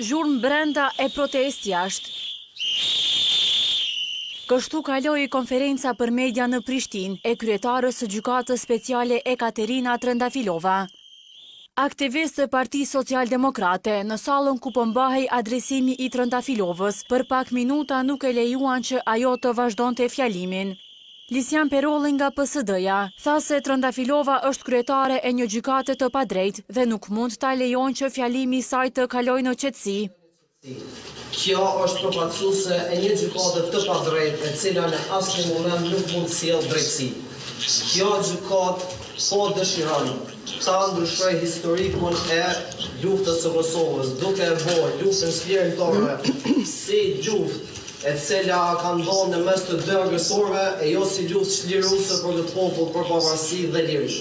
Zhurmë brenda e protestë jashtë. Kështu kaloi konferenca për media në Prishtinë e kryetares së Gjykatës Speciale Ekaterina Trëndafilova. Aktivistë të Partisë Socialdemokrate në sallën ku po mbahej adresimi i Trëndafilovës për pak minuta nuk e lejuan që ajo të vazhdonte fjalimin. Lisian Perolli nga PSD-ja, tha se Trëndafilova është kryetare e një gjykate të padrejtë dhe nuk mund ta lejojnë që fjalimi i saj të kalojë në qetësi. Kjo është përfaqësuese e një gjykate të padrejtë e cila në asnjë moment nuk mund të sjellë drejtësi. Kjo gjykatë po dëshiron Ta ndryshojë historikun e luftës së Kosovës, duke e bo luftën çlirimtare si luftë e cila ka ndodhë në mes të dy agresorëve e jo si luftë çliruese për këtë popull për pavarësi dhe liri.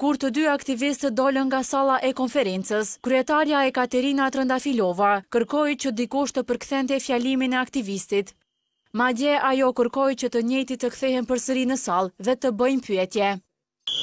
Kur të dy aktivistët dolën nga salla e konferencës, kryetarja Ekaterina Trëndafilova kërkoi që dikush të përkthente fjalimin e aktivistit. Madje, ajo kërkoi që të njëjtit të kthehen përsëri në sallë dhe të bëjnë pyetje.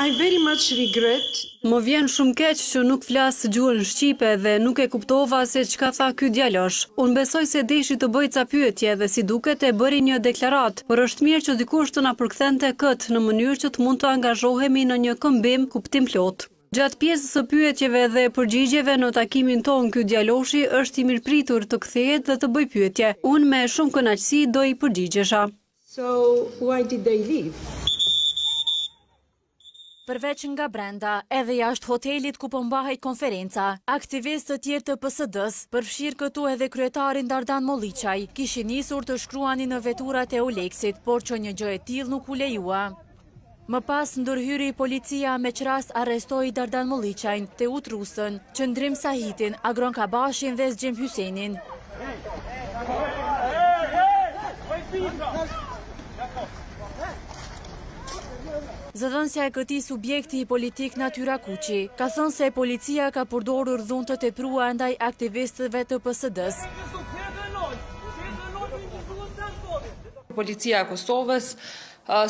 I very much regret. Më vjen shumë keq që nuk flas gjuhën shqipe dhe nuk e kuptova se çka tha ky djalosh. Unë besoj se deshi të bëjë ca pyetje dhe si duket e bëri një deklaratë, por është mirë që dikush të na përkthente këtë në mënyrë që të mund të angazhohemi në një këmbim kuptimplotë. Gjatë pjesës së pyetjeve dhe përgjigjeve në takimin tonë ky djaloshi është i mirëpritur të kthehet dhe të bëjë pyetje. Unë me shumë kënaqësi do i përgjigjesha. So why did they leave? Përveç nga brenda, edhe jashtë hotelit ku po mbahej konferenca, aktivistë të tjerë të PSD-së, përfshirë këtu edhe kryetarin Dardan Molliqaj, kishin nisur të shkruanin në veturat e Eulexit, por që një gjë e tillë nuk u lejua. Më pas ndërhyri policia me ç'rast arrestoi Dardan Molliqajn, Teut Rusën, Qëndrim Sahitin, Agron Kabashin dhe Zgjim Hysenin. Zëdhënësja e këtij subjekti politik Natyra Kuçi, ka thënë se policia ka përdorur dhunë të tepruar ndaj aktivistëve të PSD-së. Policia e Kosovës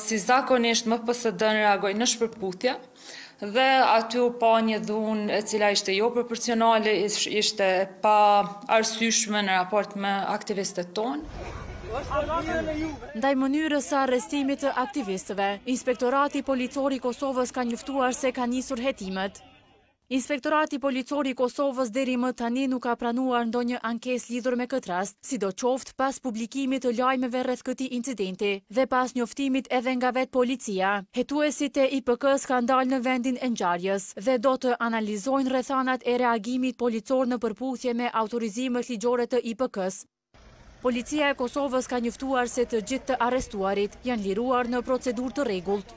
Si zakonisht me PSD-në reagoi në shpërputhje dhe aty u pa një dhunë e cila ishte joproporcionale, ishte e paarsyeshme në raport me aktivistët tonë. Ndaj mënyrës së arrestimit të aktivistëve, Inspektorati Policor i Kosovës ka njoftuar se ka nisur hetimet. Inspektorati Policor i Kosovës deri më tani nuk ka pranuar ndonjë ankesë lidhur me këtë rast, sidoqoftë pas publikimit të lajmeve rreth këtij incidenti dhe pas njoftimit edhe nga vetë policia. Hetuesit e IPK-së kanë dalë në vendin e ngjarjes dhe do të analizojnë rrethanat e reagimit policor në përputhje me autorizimet ligjore të IPK-së. Policia e Kosovës ka njoftuar se të gjithë të arrestuarit janë liruar në procedurë të rregullt.